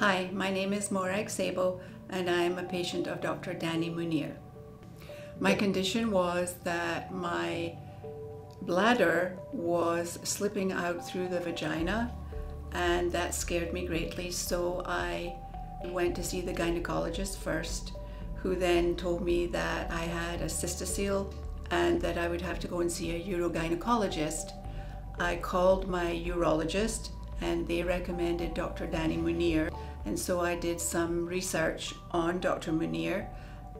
Hi, my name is Morag Sabo and I'm a patient of Dr. Danny Munir. My condition was that my bladder was slipping out through the vagina and that scared me greatly so I went to see the gynecologist first who then told me that I had a cystocele and that I would have to go and see a urogynecologist. I called my urologist and they recommended Dr. Danny Munir. And so I did some research on Dr. Munir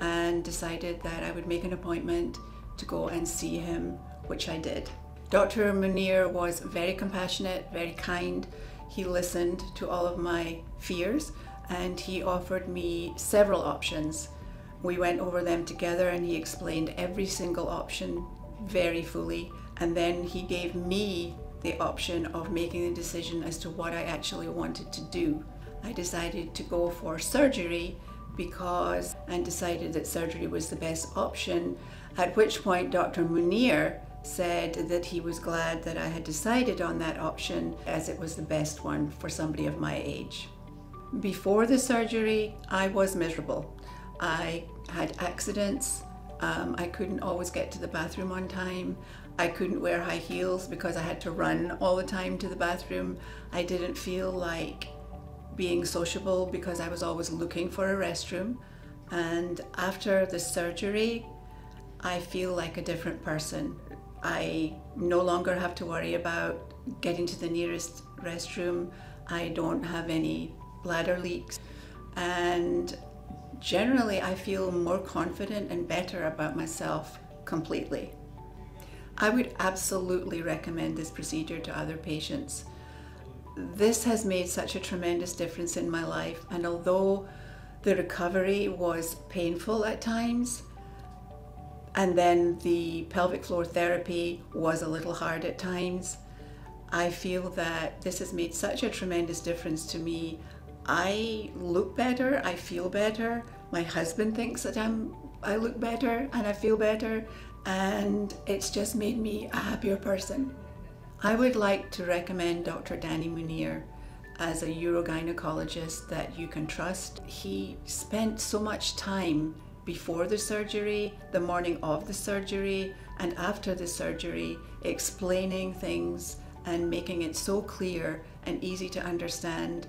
and decided that I would make an appointment to go and see him, which I did. Dr. Munir was very compassionate, very kind. He listened to all of my fears and he offered me several options. We went over them together and he explained every single option very fully. And then he gave me the option of making a decision as to what I actually wanted to do. I decided to go for surgery because and decided that surgery was the best option. At which point Dr. Munir said that he was glad that I had decided on that option as it was the best one for somebody of my age. Before the surgery, I was miserable. I had accidents. Um, I couldn't always get to the bathroom on time. I couldn't wear high heels because I had to run all the time to the bathroom. I didn't feel like being sociable because I was always looking for a restroom. And after the surgery, I feel like a different person. I no longer have to worry about getting to the nearest restroom. I don't have any bladder leaks. And generally, I feel more confident and better about myself completely. I would absolutely recommend this procedure to other patients. This has made such a tremendous difference in my life, and although the recovery was painful at times, and then the pelvic floor therapy was a little hard at times, I feel that this has made such a tremendous difference to me. I look better, I feel better. My husband thinks that I'm I look better and I feel better and it's just made me a happier person. I would like to recommend Dr. Danny Munir as a urogynecologist that you can trust. He spent so much time before the surgery, the morning of the surgery, and after the surgery explaining things and making it so clear and easy to understand.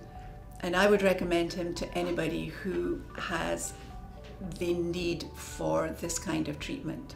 And I would recommend him to anybody who has the need for this kind of treatment.